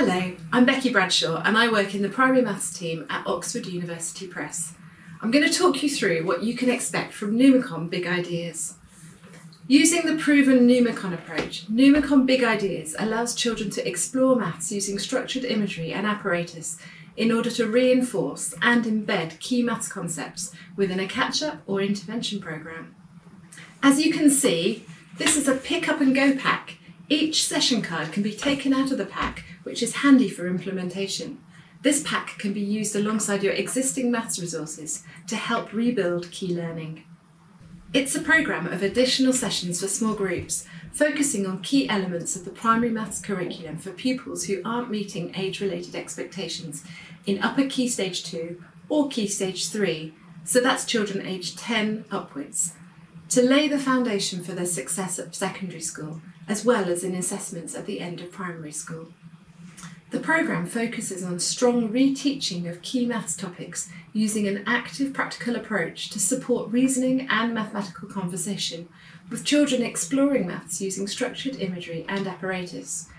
Hello, I'm Becky Bradshaw and I work in the primary maths team at Oxford University Press. I'm going to talk you through what you can expect from Numicon Big Ideas. Using the proven Numicon approach, Numicon Big Ideas allows children to explore maths using structured imagery and apparatus in order to reinforce and embed key maths concepts within a catch-up or intervention programme. As you can see, this is a pick up and go pack. Each session card can be taken out of the pack, which is handy for implementation. This pack can be used alongside your existing maths resources to help rebuild key learning. It's a programme of additional sessions for small groups, focusing on key elements of the primary maths curriculum for pupils who aren't meeting age-related expectations in upper Key Stage 2 or Key Stage 3, so that's children aged 10 upwards, to lay the foundation for their success at secondary school, as well as in assessments at the end of primary school. The programme focuses on strong reteaching of key maths topics using an active practical approach to support reasoning and mathematical conversation, with children exploring maths using structured imagery and apparatus.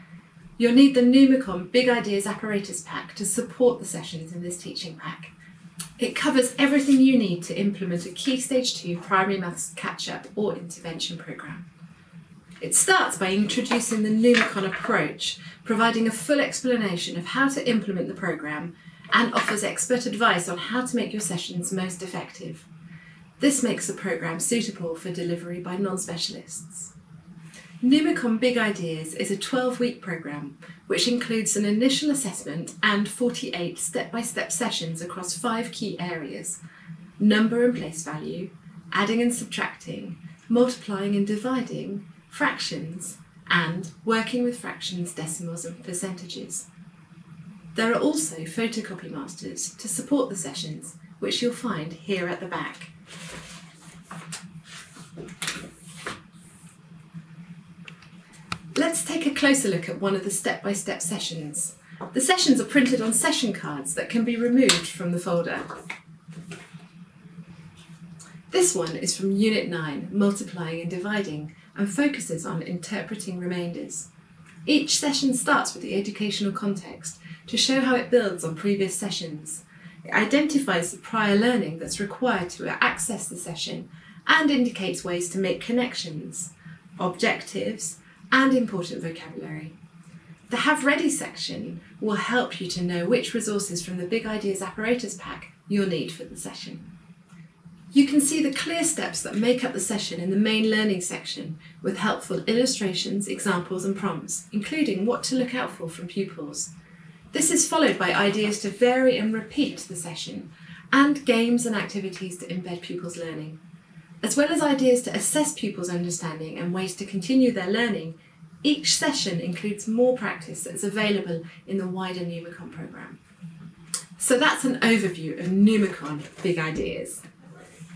You'll need the Numicon Big Ideas Apparatus Pack to support the sessions in this teaching pack. It covers everything you need to implement a Key Stage 2 primary maths catch-up or intervention programme. It starts by introducing the Numicon approach, providing a full explanation of how to implement the programme and offers expert advice on how to make your sessions most effective. This makes the programme suitable for delivery by non-specialists. Numicon Big Ideas is a 12-week programme which includes an initial assessment and 48 step-by-step sessions across five key areas. Number and place value, adding and subtracting, multiplying and dividing, fractions, and working with fractions, decimals, and percentages. There are also photocopy masters to support the sessions, which you'll find here at the back. Let's take a closer look at one of the step-by-step sessions. The sessions are printed on session cards that can be removed from the folder. This one is from Unit 9, Multiplying and Dividing, and focuses on interpreting remainders. Each session starts with the educational context to show how it builds on previous sessions. It identifies the prior learning that's required to access the session and indicates ways to make connections, objectives, and important vocabulary. The Have Ready section will help you to know which resources from the Big Ideas Apparatus Pack you'll need for the session. You can see the clear steps that make up the session in the main learning section with helpful illustrations, examples and prompts, including what to look out for from pupils. This is followed by ideas to vary and repeat the session and games and activities to embed pupils' learning. As well as ideas to assess pupils' understanding and ways to continue their learning, each session includes more practice that's available in the wider Numicon programme. So that's an overview of Numicon Big Ideas.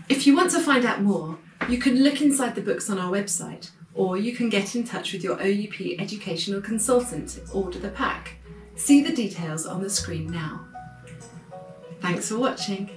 If you want to find out more, you can look inside the books on our website, or you can get in touch with your OUP educational consultant order the pack. See the details on the screen now. Thanks for watching.